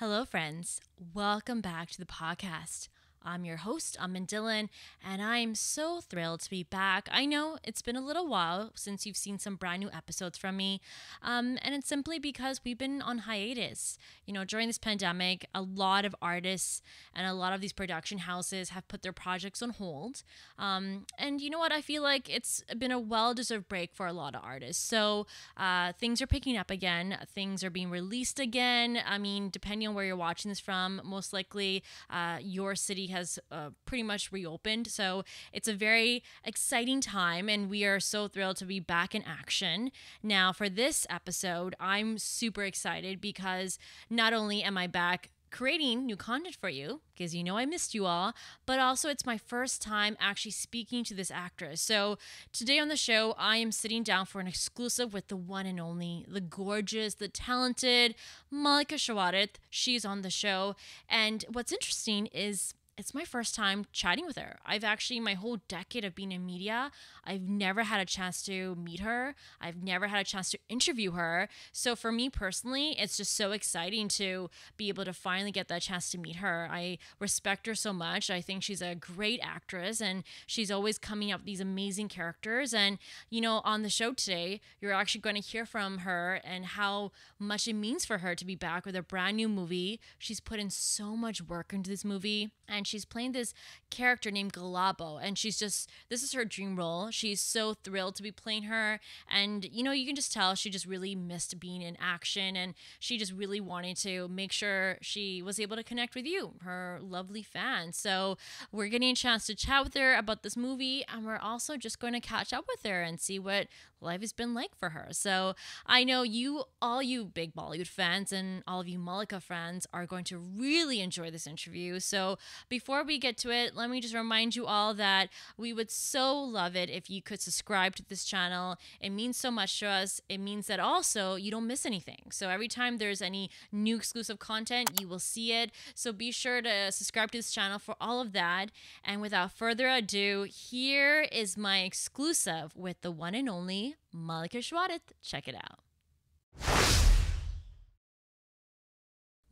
Hello, friends. Welcome back to the podcast. I'm your host, Amin Dhillon, and I'm so thrilled to be back. I know it's been a little while since you've seen some brand new episodes from me, um, and it's simply because we've been on hiatus. You know, during this pandemic, a lot of artists and a lot of these production houses have put their projects on hold. Um, and you know what? I feel like it's been a well deserved break for a lot of artists. So uh, things are picking up again, things are being released again. I mean, depending on where you're watching this from, most likely uh, your city has uh, pretty much reopened. So it's a very exciting time, and we are so thrilled to be back in action. Now, for this episode, I'm super excited because not only am I back creating new content for you because you know I missed you all, but also it's my first time actually speaking to this actress. So today on the show, I am sitting down for an exclusive with the one and only, the gorgeous, the talented Mallika Sherawat. She's on the show. And what's interesting is it's my first time chatting with her. I've actually, my whole decade of being in media, I've never had a chance to meet her. I've never had a chance to interview her. So for me personally, it's just so exciting to be able to finally get that chance to meet her. I respect her so much. I think she's a great actress and she's always coming up with these amazing characters. And, you know, on the show today, you're actually going to hear from her and how much it means for her to be back with a brand new movie. She's put in so much work into this movie and she's playing this character named Gulabo and she's just this is her dream role. She's so thrilled to be playing her and you know you can just tell she just really missed being in action and she just really wanted to make sure she was able to connect with you, her lovely fans. So we're getting a chance to chat with her about this movie and we're also just going to catch up with her and see what life has been like for her. So I know you, all you big Bollywood fans and all of you Mallika fans are going to really enjoy this interview. So before we get to it, let me just remind you all that we would so love it if you could subscribe to this channel. It means so much to us. It means that also you don't miss anything. So every time there's any new exclusive content, you will see it. So be sure to subscribe to this channel for all of that. And without further ado, here is my exclusive with the one and only Mallika Sherawat. Check it out.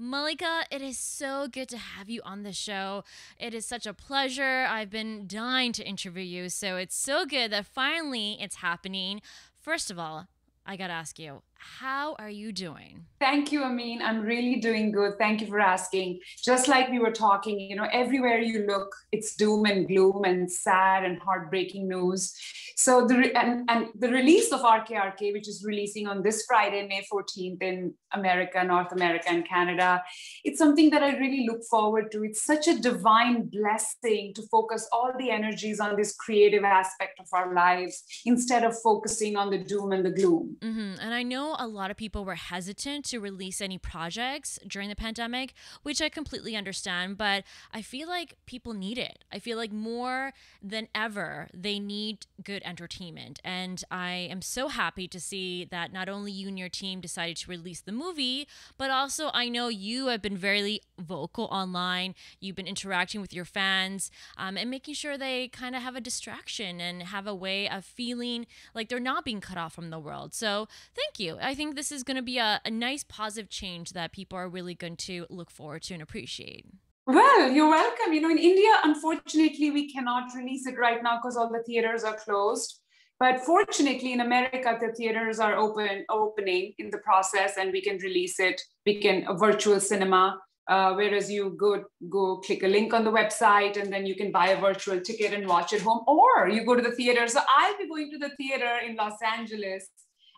Mallika, it is so good to have you on the show. It is such a pleasure. I've been dying to interview you, so it's so good that finally it's happening. First of all, I got to ask you, how are you doing? Thank you, Amin. I'm really doing good. Thank you for asking. Just like we were talking, you know, everywhere you look, it's doom and gloom and sad and heartbreaking news. So the and, and the release of RKRK, which is releasing on this Friday, May 14th in America, North America, and Canada, it's something that I really look forward to. It's such a divine blessing to focus all the energies on this creative aspect of our lives instead of focusing on the doom and the gloom. Mm-hmm. And I know a lot of people were hesitant to release any projects during the pandemic, which I completely understand, but I feel like people need it. I feel like more than ever, they need good entertainment. And I am so happy to see that not only you and your team decided to release the movie, but also I know you have been very vocal online. You've been interacting with your fans um, and making sure they kind of have a distraction and have a way of feeling like they're not being cut off from the world. So thank you. I think this is going to be a, a nice positive change that people are really going to look forward to and appreciate. Well, you're welcome. You know, in India, unfortunately, we cannot release it right now because all the theaters are closed. But fortunately, in America, the theaters are open, opening in the process, and we can release it. We can a virtual cinema. Uh, whereas you go go click a link on the website and then you can buy a virtual ticket and watch it home, or you go to the theater. So I'll be going to the theater in Los Angeles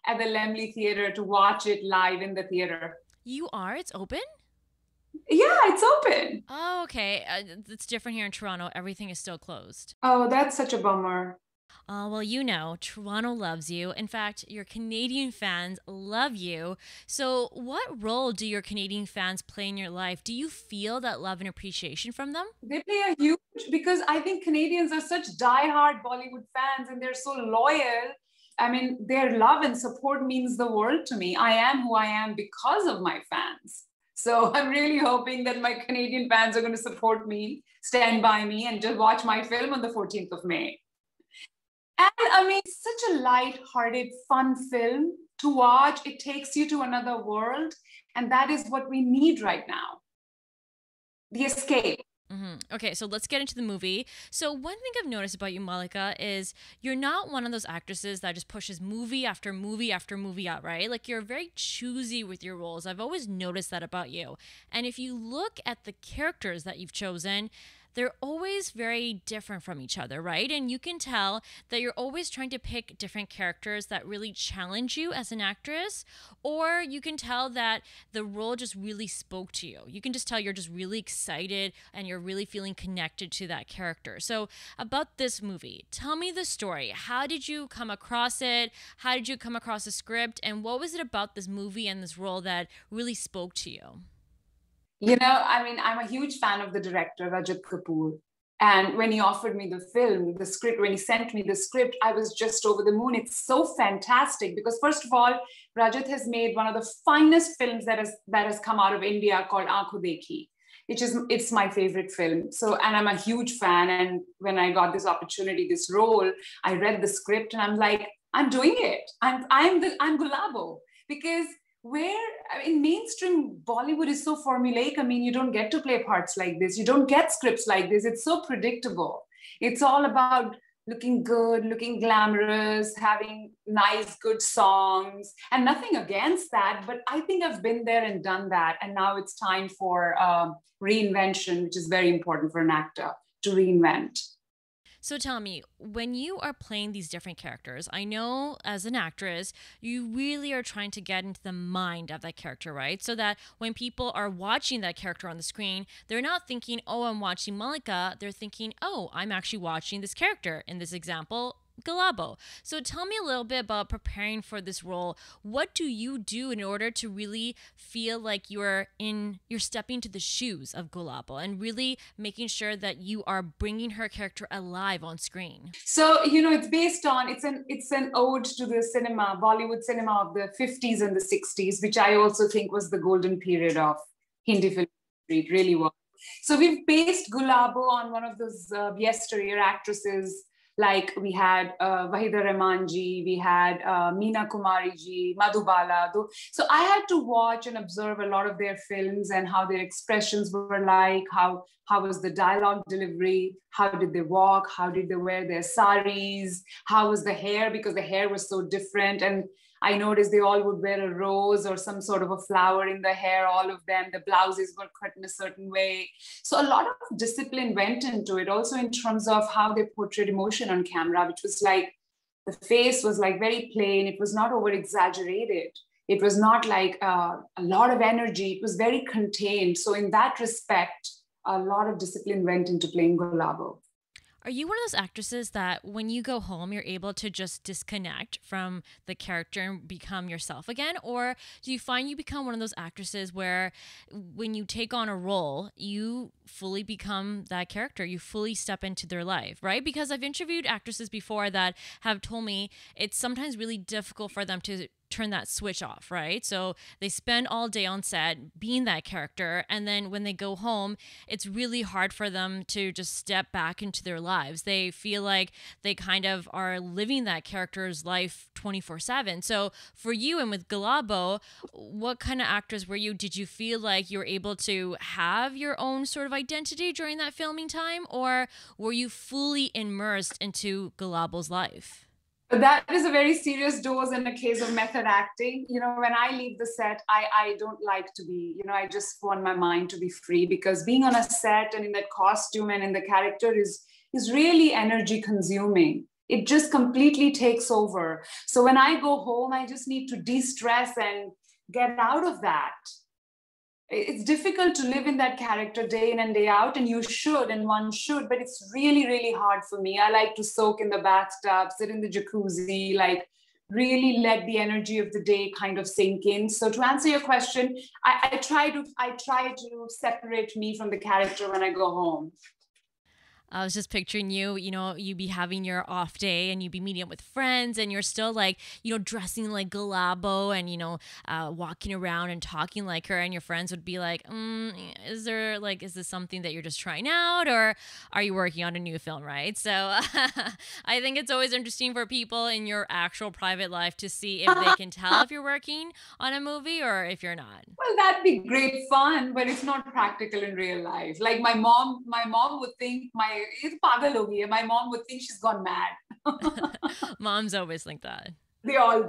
at the Laemmle Theater to watch it live in the theater. You are? It's open? Yeah, it's open. Oh, okay. Uh, it's different here in Toronto. Everything is still closed. Oh, that's such a bummer. Uh, well, you know, Toronto loves you. In fact, your Canadian fans love you. So, what role do your Canadian fans play in your life? Do you feel that love and appreciation from them? They play a huge because I think Canadians are such die-hard Bollywood fans and they're so loyal I mean, their love and support means the world to me. I am who I am because of my fans. So I'm really hoping that my Canadian fans are going to support me, stand by me, and just watch my film on the 14th of May. And I mean, such a light-hearted, fun film to watch. It takes you to another world. And that is what we need right now. the escape Mm-hmm. Okay, so let's get into the movie. So, one thing I've noticed about you, Mallika, is you're not one of those actresses that just pushes movie after movie after movie out, right? Like, you're very choosy with your roles. I've always noticed that about you. And if you look at the characters that you've chosen, they're always very different from each other, right? And you can tell that you're always trying to pick different characters that really challenge you as an actress, or you can tell that the role just really spoke to you. You can just tell you're just really excited and you're really feeling connected to that character. So, about this movie, tell me the story. How did you come across it? How did you come across the script? And what was it about this movie and this role that really spoke to you? You know, I mean, I'm a huge fan of the director, Rajat Kapoor. And when he offered me the film, the script, when he sent me the script, I was just over the moon. It's so fantastic because, first of all, Rajat has made one of the finest films that has that has come out of India called Aankho Dekhi, which is it's my favorite film. So, and I'm a huge fan. And when I got this opportunity, this role, I read the script and I'm like, I'm doing it. I'm I'm the I'm Gulabo because where I mean, mainstream Bollywood is so formulaic. I mean, you don't get to play parts like this. You don't get scripts like this. It's so predictable. It's all about looking good, looking glamorous, having nice, good songs, and nothing against that. But I think I've been there and done that. And now it's time for um, reinvention, which is very important for an actor to reinvent. So tell me, when you are playing these different characters, I know as an actress, you really are trying to get into the mind of that character, right? So that when people are watching that character on the screen, they're not thinking, oh, I'm watching Mallika. They're thinking, oh, I'm actually watching this character. In this example, Gulabo. So tell me a little bit about preparing for this role. What do you do in order to really feel like you're in you're stepping to the shoes of Gulabo and really making sure that you are bringing her character alive on screen? So, you know, it's based on it's an it's an ode to the cinema, Bollywood cinema of the 50s and the 60s, which I also think was the golden period of Hindi film. It really was. So we've based Gulabo on one of those uh, yesteryear actresses like we had uh, Waheeda Rehman we had uh, Meena Kumari ji, Madhubala. So I had to watch and observe a lot of their films and how their expressions were like, how, how was the dialogue delivery, how did they walk, how did they wear their saris, how was the hair, because the hair was so different. And I noticed they all would wear a rose or some sort of a flower in the hair, all of them. The blouses were cut in a certain way. So a lot of discipline went into it, also in terms of how they portrayed emotion on camera, which was like the face was like very plain. It was not over exaggerated. It was not like uh, a lot of energy. It was very contained. So in that respect, a lot of discipline went into playing Gulabo. Are you one of those actresses that when you go home, you're able to just disconnect from the character and become yourself again? Or do you find you become one of those actresses where when you take on a role, you fully become that character? You fully step into their life, right? Because I've interviewed actresses before that have told me it's sometimes really difficult for them to turn that switch off, right? So they spend all day on set being that character. And then when they go home, it's really hard for them to just step back into their lives. They feel like they kind of are living that character's life 24 7. So for you and with Gulabo, what kind of actors were you? Did you feel like you were able to have your own sort of identity during that filming time? Or were you fully immersed into Gulabo's life? That is a very serious dose in a case of method acting. You know when i leave the set i i don't like to be you know i just want my mind to be free because being on a set and in that costume and in the character is is really energy consuming. It just completely takes over. So when i go home i just need to de-stress and get out of that it's difficult to live in that character day in and day out and you should and one should but it's really really hard for me. I like to soak in the bathtub sit in the jacuzzi like really let the energy of the day kind of sink in. So to answer your question i, I try to i try to separate me from the character when i go home I was just picturing you, you know—you'd be having your off day and you'd be meeting up with friends and you're still like, you know, dressing like Gulabo and, you know, uh, walking around and talking like her. And your friends would be like, mm, is there like, is this something that you're just trying out or are you working on a new film, right? So I think it's always interesting for people in your actual private life to see if they can tell if you're working on a movie or if you're not. Well, that'd be great fun, but it's not practical in real life. Like my mom, my mom would think my my mom would think she's gone mad. Moms always think that. They all do.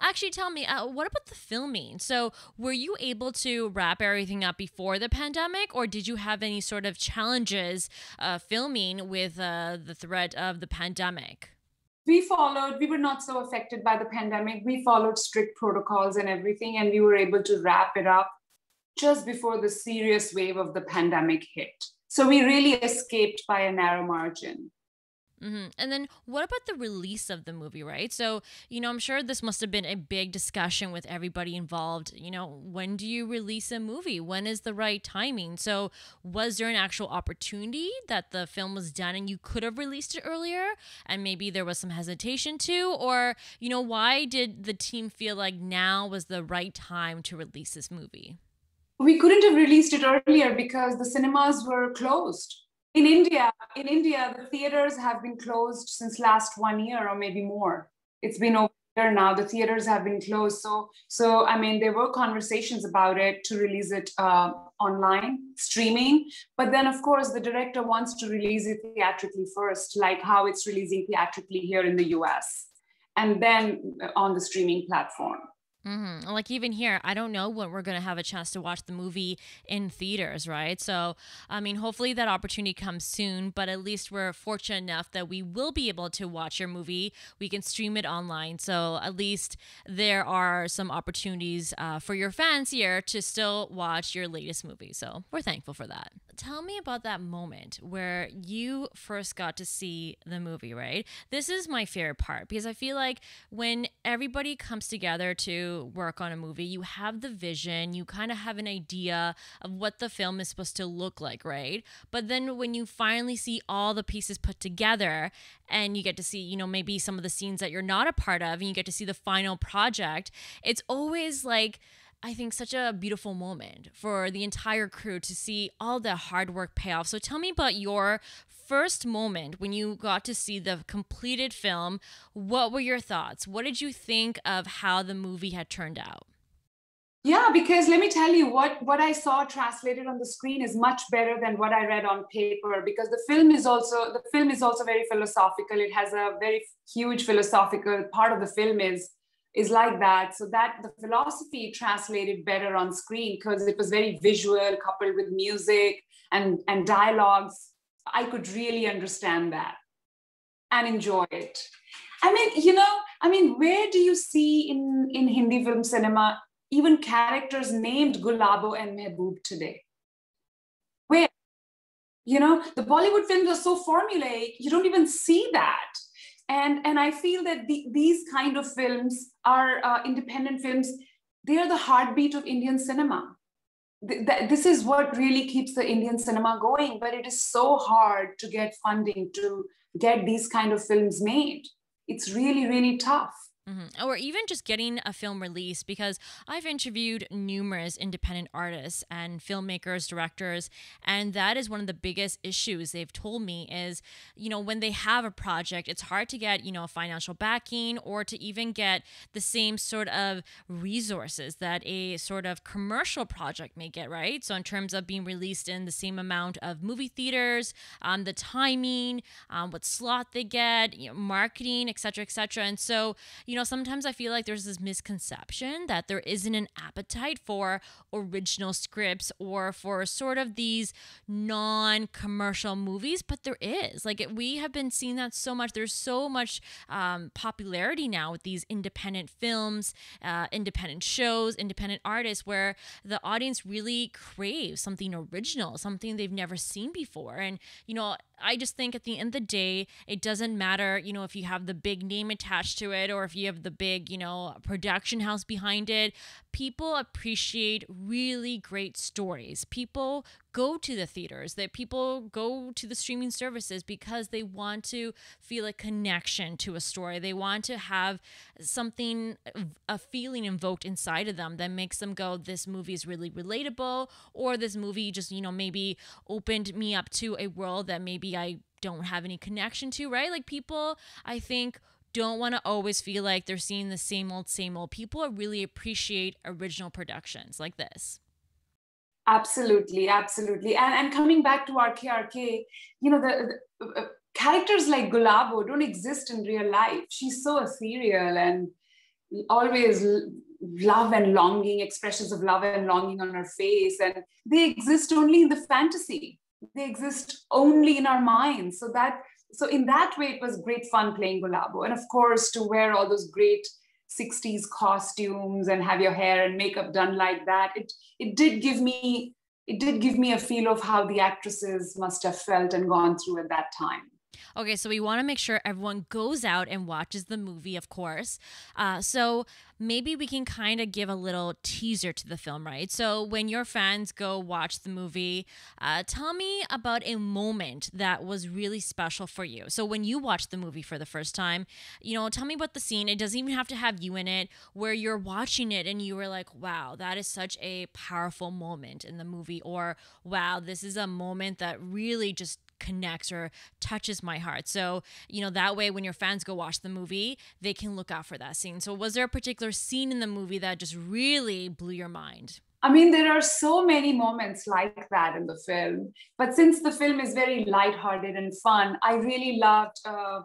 Actually, tell me, uh, what about the filming? So, were you able to wrap everything up before the pandemic, or did you have any sort of challenges uh, filming with uh, the threat of the pandemic? We followed, we were not so affected by the pandemic. We followed strict protocols and everything, and we were able to wrap it up just before the serious wave of the pandemic hit. So we really escaped by a narrow margin. Mm-hmm. And then what about the release of the movie, right? So, you know, I'm sure this must have been a big discussion with everybody involved. You know, when do you release a movie? When is the right timing? So, was there an actual opportunity that the film was done and you could have released it earlier and maybe there was some hesitation too? Or, you know, why did the team feel like now was the right time to release this movie? We couldn't have released it earlier because the cinemas were closed. In india in india the theaters have been closed since last one year or maybe more. It's been over here now. The theaters have been closed. So so i mean there were conversations about it to release it uh, online streaming. But then of course the director wants to release it theatrically first like how it's releasing theatrically here in the us and then on the streaming platform Mm-hmm. Like even here, I don't know when we're to have a chance to watch the movie in theaters, right? So, I mean, hopefully that opportunity comes soon, but at least we're fortunate enough that we will be able to watch your movie. We can stream it online. So, at least there are some opportunities uh, for your fans here to still watch your latest movie. So, we're thankful for that. Tell me about that moment where you first got to see the movie, right? This is my favorite part because I feel like when everybody comes together to work on a movie, you have the vision, you kind of have an idea of what the film is supposed to look like, right? But then when you finally see all the pieces put together and you get to see, you know, maybe some of the scenes that you're not a part of and you get to see the final project, it's always like, I think, such a beautiful moment for the entire crew to see all the hard work pay off. So tell me about your first moment when you got to see the completed film, what were your thoughts? What did you think of how the movie had turned out? Yeah, because let me tell you what what I saw translated on the screen is much better than what I read on paper because the film is also the film is also very philosophical. It has a very huge philosophical part of the film is is like that. So that the philosophy translated better on screen because it was very visual coupled with music and and dialogues I could really understand that and enjoy it. I mean, you know, I mean, where do you see in, in Hindi film cinema even characters named Gulabo and Mehboob today? Where? You know, the Bollywood films are so formulaic, you don't even see that. And, and I feel that the, these kind of films are uh, independent films, they are the heartbeat of Indian cinema th- this is what really keeps the Indian cinema going. But it is so hard to get funding to get these kind of films made. It's really, really tough. Mm-hmm. Or even just getting a film release, because I've interviewed numerous independent artists and filmmakers, directors, and that is one of the biggest issues they've told me is, you know, when they have a project, it's hard to get, you know, financial backing or to even get the same sort of resources that a sort of commercial project may get, right? So, in terms of being released in the same amount of movie theaters, um, the timing, um, what slot they get, you know, marketing, et cetera, And so, you you know, sometimes I feel like there's this misconception that there isn't an appetite for original scripts or for sort of these non commercial movies, but there is. Like, it, we have been seeing that so much. There's so much um, popularity now with these independent films, uh, independent shows, independent artists, where the audience really craves something original, something they've never seen before. And, you know, I just think at the end of the day, it doesn't matter, you know, if you have the big name attached to it or if you of the big, you know, production house behind it. People appreciate really great stories. People go to the theaters, that people go to the streaming services because they want to feel a connection to a story. They want to have something, a feeling invoked inside of them that makes them go, this movie is really relatable, or this movie just, you know, maybe opened me up to a world that maybe I don't have any connection to, right? Like people, I think, don't want to always feel like they're seeing the same old, same old. People really appreciate original productions like this. Absolutely, absolutely. And, and coming back to RKRK, you know, the, the uh, characters like Gulabo don't exist in real life. She's so ethereal and always love and longing, expressions of love and longing on her face. And they exist only in the fantasy. They exist only in our minds. So that so in that way, it was great fun playing Gulabo. And of course, to wear all those great 60s costumes and have your hair and makeup done like that it it did give me it did give me a feel of how the actresses must have felt and gone through at that time Okay, so we want to make sure everyone goes out and watches the movie, of course. Uh, so maybe we can kind of give a little teaser to the film, right? So when your fans go watch the movie, uh, tell me about a moment that was really special for you. So when you watched the movie for the first time, you know, tell me about the scene. It doesn't even have to have you in it, where you're watching it and you were like, wow, that is such a powerful moment in the movie, or wow, this is a moment that really just connects or touches my heart. So, you know, that way when your fans go watch the movie, they can look out for that scene. So, was there a particular scene in the movie that just really blew your mind? I mean, there are so many moments like that in the film. But since the film is very lighthearted and fun, I really loved uh,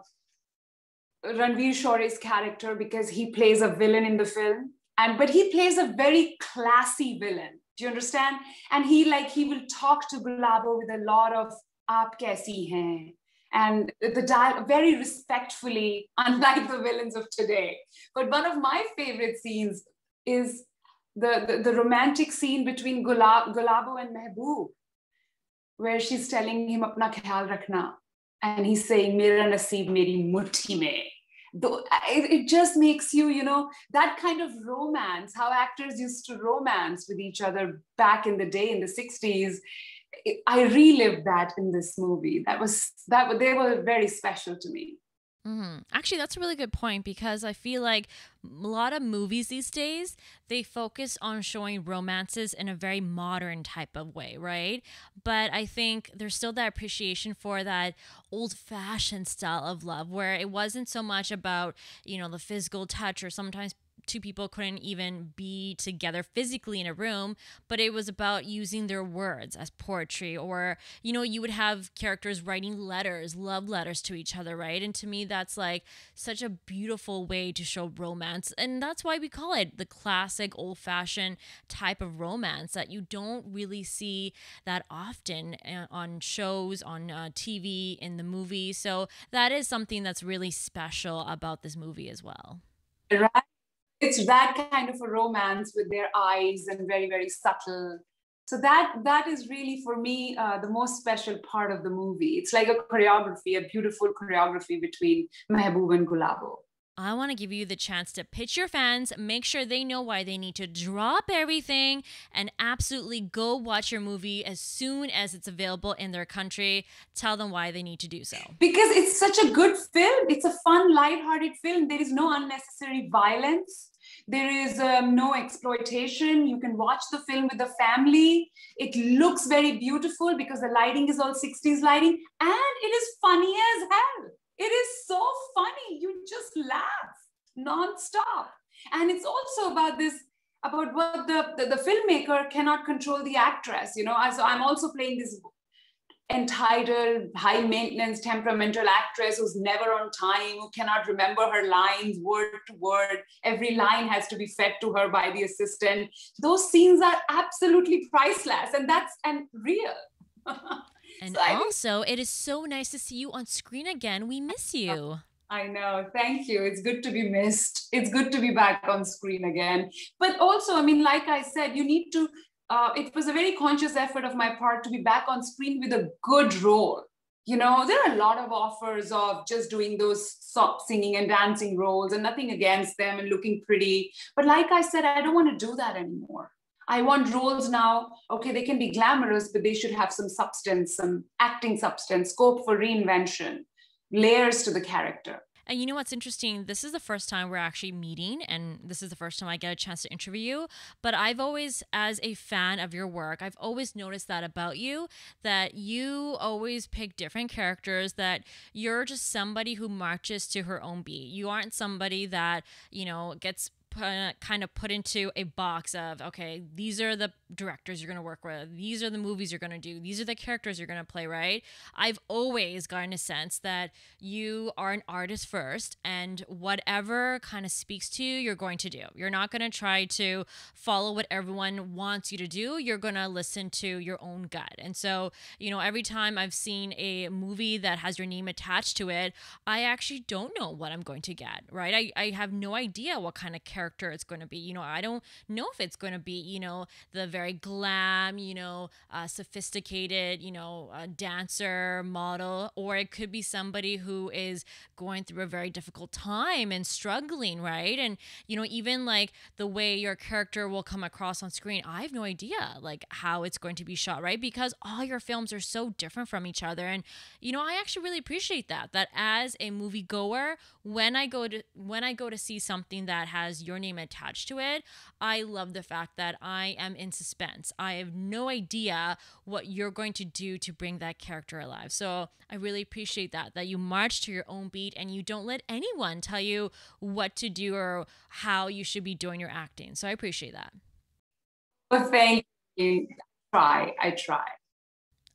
Ranvir Shorey's character because he plays a villain in the film. And but he plays a very classy villain. Do you understand? And he like he will talk to Gulabo with a lot of आप कैसी हैं and the dial very respectfully, unlike the villains of today. But one of my favorite scenes is the, the, the romantic scene between Gulab, Gulabo and Mehboob, where she's telling him apna khayal rakhna, and he's saying mera naseeb meri muthi mein. It just makes you, you know, that kind of romance, how actors used to romance with each other back in the day in the 60s I relived that in this movie. That was that they were very special to me. Mm-hmm. Actually, that's a really good point because I feel like a lot of movies these days they focus on showing romances in a very modern type of way, right? But I think there's still that appreciation for that old-fashioned style of love where it wasn't so much about you know the physical touch or sometimes two people couldn't even be together physically in a room, but it was about using their words as poetry. Or, you know, you would have characters writing letters, love letters to each other, right? And to me, that's like such a beautiful way to show romance. And that's why we call it the classic old fashioned type of romance that you don't really see that often uh, on shows, on uh, TV, in the movie. So that is something that's really special about this movie as well. Right it's that kind of a romance with their eyes and very very subtle so that that is really for me uh, the most special part of the movie it's like a choreography a beautiful choreography between mehboob and gulabo I want to give you the chance to pitch your fans, make sure they know why they need to drop everything and absolutely go watch your movie as soon as it's available in their country. Tell them why they need to do so. Because it's such a good film. It's a fun, light-hearted film. There is no unnecessary violence. There is um, no exploitation. You can watch the film with the family. It looks very beautiful because the lighting is all 60s lighting and it is funny as hell. It is so funny. You just laugh nonstop. And it's also about this about what the, the, the filmmaker cannot control the actress you know so i'm also playing this entitled, high maintenance, temperamental actress who's never on time, who cannot remember her lines word to word. Every line has to be fed to her by the assistant. Those scenes are absolutely priceless, and that's and real. and so also, it is so nice to see you on screen again. We miss you. I know. Thank you. It's good to be missed. It's good to be back on screen again. But also, I mean, like I said, you need to uh, it was a very conscious effort of my part to be back on screen with a good role. you know there are a lot of offers of just doing those sop singing and dancing roles and nothing against them and looking pretty. But like i said i don't want to do that anymore. I want roles now okay they can be glamorous but they should have some substance some acting substance scope for reinvention layers to the character and you know what's interesting? This is the first time we're actually meeting, and this is the first time I get a chance to interview you. But I've always, as a fan of your work, I've always noticed that about you that you always pick different characters, that you're just somebody who marches to her own beat. You aren't somebody that, you know, gets kind of put into a box of okay these are the directors you're going to work with these are the movies you're going to do these are the characters you're going to play right? I've always gotten a sense that you are an artist first and whatever kind of speaks to you you're going to do. You're not going to try to follow what everyone wants you to do you're going to listen to your own gut. And so you know every time i've seen a movie that has your name attached to it i actually don't know what i'm going to get right? I, I have no idea what kind of character character it's going to be. You know, I don't know if it's going to be, you know, the very glam, you know, uh, sophisticated, you know, uh, dancer model, or it could be somebody who is going through a very difficult time and struggling, right? And, you know, even like the way your character will come across on screen, I have no idea like how it's going to be shot, right? Because all your films are so different from each other. And, you know, I actually really appreciate that, that as a movie goer, when I go to, when I go to see something that has your your name attached to it, I love the fact that I am in suspense. I have no idea what you're going to do to bring that character alive. So I really appreciate that, that you march to your own beat and you don't let anyone tell you what to do or how you should be doing your acting. So I appreciate that. Well, thank you. I try. I try.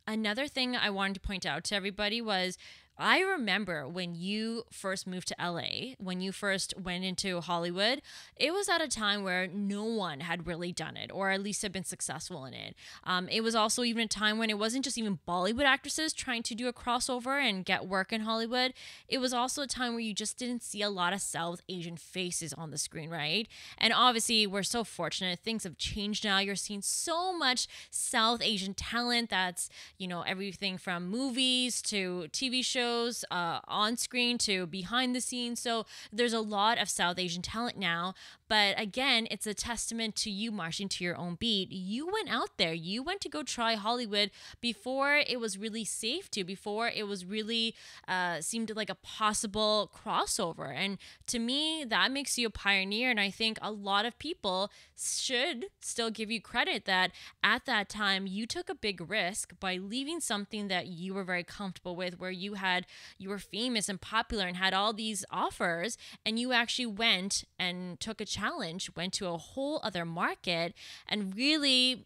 Another thing I wanted to point out to everybody was I remember when you first moved to LA, when you first went into Hollywood, it was at a time where no one had really done it, or at least had been successful in it. Um, it was also even a time when it wasn't just even Bollywood actresses trying to do a crossover and get work in Hollywood. It was also a time where you just didn't see a lot of South Asian faces on the screen, right? And obviously, we're so fortunate. Things have changed now. You're seeing so much South Asian talent that's, you know, everything from movies to TV shows uh, on screen to behind the scenes. So there's a lot of South Asian talent now. But again, it's a testament to you marching to your own beat. You went out there, you went to go try Hollywood before it was really safe to, before it was really uh, seemed like a possible crossover. And to me, that makes you a pioneer. And I think a lot of people should still give you credit that at that time you took a big risk by leaving something that you were very comfortable with, where you had, you were famous and popular and had all these offers, and you actually went and took a challenge went to a whole other market and really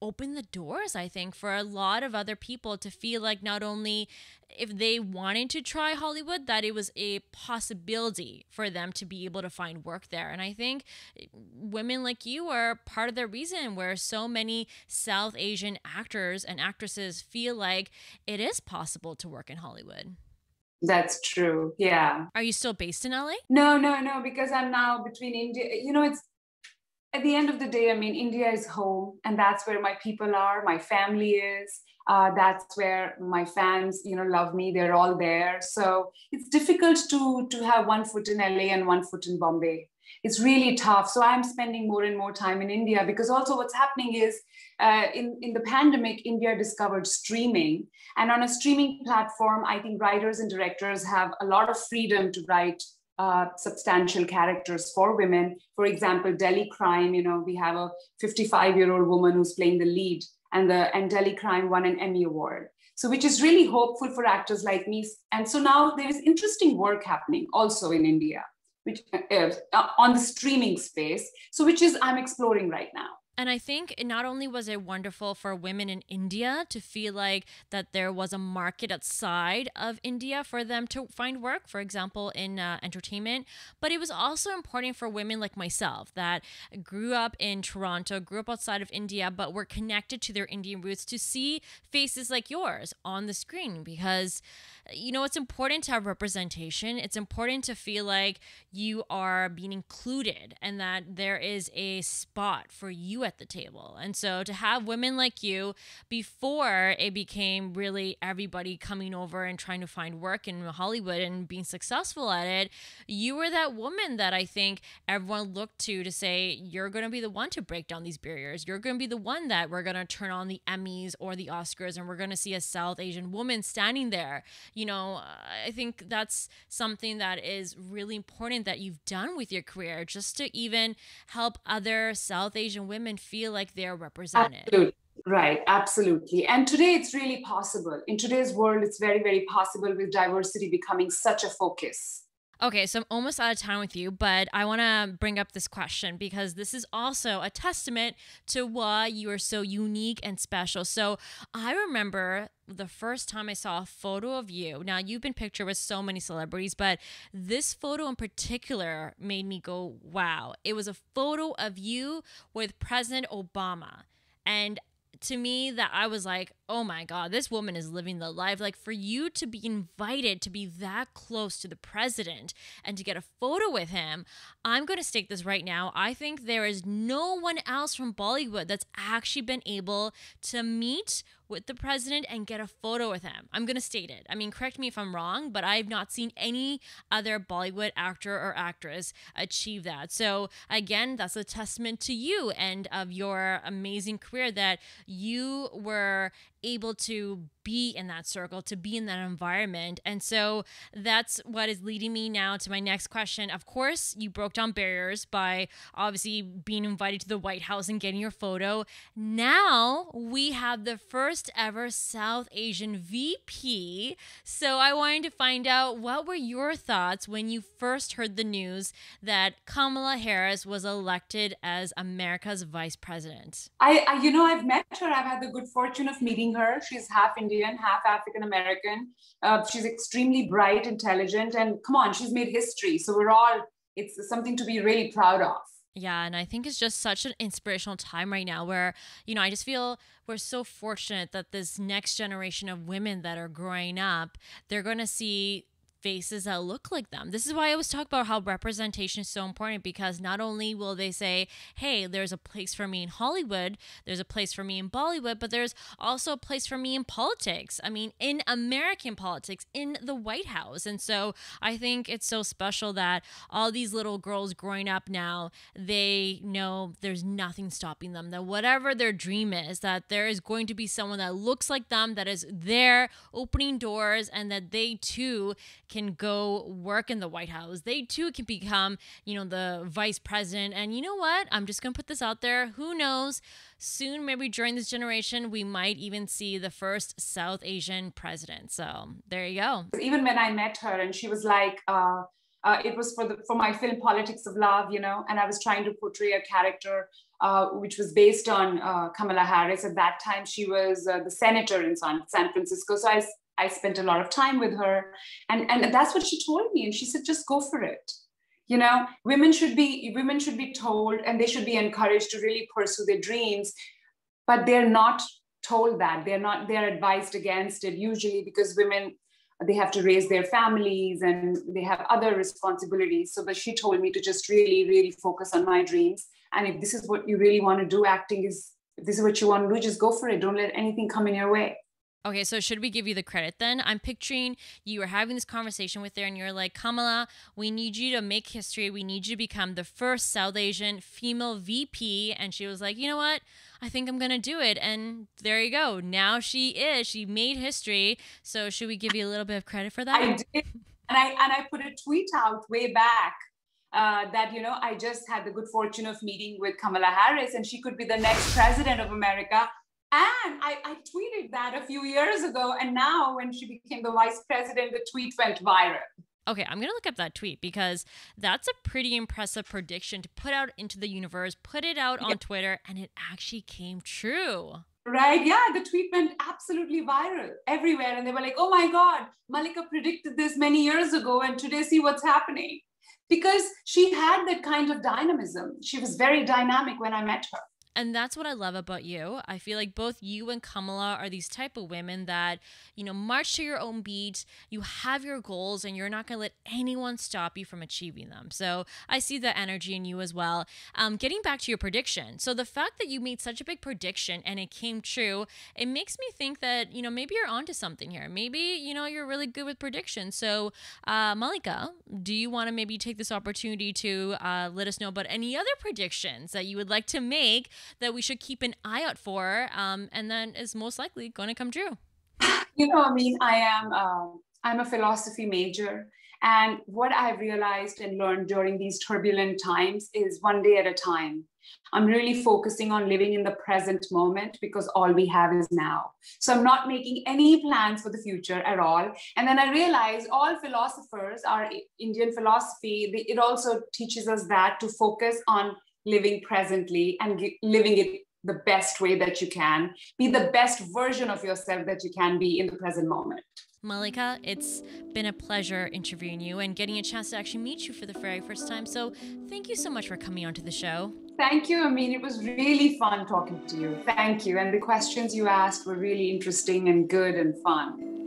opened the doors, I think, for a lot of other people to feel like not only if they wanted to try Hollywood, that it was a possibility for them to be able to find work there. And I think eh, women like you are part of the reason where so many South Asian actors and actresses feel like it is possible to work in Hollywood. That's true. Yeah. Are you still based in LA? No, no, no, because I'm now between India. You know, it's at the end of the day, I mean, India is home, and that's where my people are, my family is. Uh, that's where my fans, you know, love me. They're all there. So it's difficult to to have one foot in LA and one foot in Bombay it's really tough. So I'm spending more and more time in India because also what's happening is uh, in, in the pandemic, India discovered streaming. And on a streaming platform, I think writers and directors have a lot of freedom to write uh, substantial characters for women. For example, Delhi Crime, you know, we have a 55 year old woman who's playing the lead, and, the, and Delhi Crime won an Emmy Award. So, which is really hopeful for actors like me. And so now there is interesting work happening also in India which uh, uh, on the streaming space so which is i'm exploring right now. And I think not only was it wonderful for women in India to feel like that there was a market outside of India for them to find work, for example, in uh, entertainment, but it was also important for women like myself that grew up in Toronto, grew up outside of India, but were connected to their Indian roots to see faces like yours on the screen because you know, it's important to have representation. It's important to feel like you are being included and that there is a spot for you at the table. And so to have women like you before it became really everybody coming over and trying to find work in Hollywood and being successful at it, you were that woman that I think everyone looked to to say, you're going to be the one to break down these barriers. You're going to be the one that we're going to turn on the Emmys or the Oscars and we're going to see a South Asian woman standing there. You know, I think that's something that is really important that you've done with your career just to even help other South Asian women feel like they're represented. Absolutely. Right, absolutely. And today it's really possible. In today's world, it's very, very possible with diversity becoming such a focus. Okay, so I'm almost out of time with you, but I want to bring up this question because this is also a testament to why you are so unique and special. So I remember the first time I saw a photo of you. Now, you've been pictured with so many celebrities, but this photo in particular made me go, wow. It was a photo of you with President Obama. And to me that I was like, oh my God, this woman is living the life. Like for you to be invited to be that close to the president and to get a photo with him, I'm going to state this right now. I think there is no one else from Bollywood that's actually been able to meet with the president and get a photo with him. I'm going to state it. I mean, correct me if I'm wrong, but I've not seen any other Bollywood actor or actress achieve that. So, again, that's a testament to you and of your amazing career that you were able to be in that circle, to be in that environment. And so that's what is leading me now to my next question. Of course, you broke down barriers by obviously being invited to the White House and getting your photo. Now we have the first ever South Asian VP. So I wanted to find out what were your thoughts when you first heard the news that Kamala Harris was elected as America's vice president? I, I you know, I've met her. I've had the good fortune of meeting her. She's half Indian, half African American. Uh, she's extremely bright, intelligent, and come on, she's made history. So we're all, it's something to be really proud of. Yeah, and I think it's just such an inspirational time right now where, you know, I just feel we're so fortunate that this next generation of women that are growing up, they're going to see faces that look like them. This is why I always talk about how representation is so important because not only will they say, hey, there's a place for me in Hollywood, there's a place for me in Bollywood, but there's also a place for me in politics. I mean, in American politics, in the White House. And so I think it's so special that all these little girls growing up now, they know there's nothing stopping them, that whatever their dream is, that there is going to be someone that looks like them, that is there opening doors, and that they too can go work in the White House. They too can become, you know, the vice president. And you know what? I'm just going to put this out there. Who knows? Soon, maybe during this generation, we might even see the first South Asian president. So there you go. Even when I met her and she was like, uh, uh, it was for the for my film Politics of Love, you know, and I was trying to portray a character uh, which was based on uh, Kamala Harris. At that time, she was uh, the senator in San, San Francisco. So I I spent a lot of time with her. And, and that's what she told me. And she said, just go for it. You know, women should be women should be told and they should be encouraged to really pursue their dreams, but they're not told that. They're not, they're advised against it, usually because women they have to raise their families and they have other responsibilities. So, but she told me to just really, really focus on my dreams. And if this is what you really want to do, acting is, if this is what you want to do, just go for it. Don't let anything come in your way. Okay, so should we give you the credit then? I'm picturing you were having this conversation with her and you're like, Kamala, we need you to make history. We need you to become the first South Asian female VP. And she was like, you know what? I think I'm going to do it. And there you go. Now she is. She made history. So should we give you a little bit of credit for that? I did. And I, and I put a tweet out way back uh, that you know I just had the good fortune of meeting with Kamala Harris, and she could be the next president of America. And I, I, tweeted that a few years ago. And now, when she became the vice president, the tweet went viral. Okay, I'm going to look up that tweet because that's a pretty impressive prediction to put out into the universe, put it out on Twitter, and it actually came true. Right? Yeah, the tweet went absolutely viral everywhere. And they were like, oh my God, Mallika predicted this many years ago, and today see what's happening. Because she had that kind of dynamism. She was very dynamic when I met her And that's what I love about you. I feel like both you and Kamala are these type of women that, you know, march to your own beat. You have your goals and you're not going to let anyone stop you from achieving them. So I see the energy in you as well. Um, getting back to your prediction. So the fact that you made such a big prediction and it came true, it makes me think that, you know, maybe you're onto something here. Maybe, you know, you're really good with predictions. So, uh, Mallika, do you want to maybe take this opportunity to uh, let us know about any other predictions that you would like to make that we should keep an eye out for um, and then is most likely going to come true? You know, I mean, I am um, I'm a philosophy major, and what I've realized and learned during these turbulent times is one day at a time. I'm really focusing on living in the present moment because all we have is now. So I'm not making any plans for the future at all. And then I realized all philosophers, our Indian philosophy, it also teaches us that to focus on living presently and living it the best way that you can. Be the best version of yourself that you can be in the present moment. Mallika, it's been a pleasure interviewing you and getting a chance to actually meet you for the very first time. So, thank you so much for coming onto the show. Thank you. I mean, it was really fun talking to you. Thank you. And the questions you asked were really interesting and good and fun.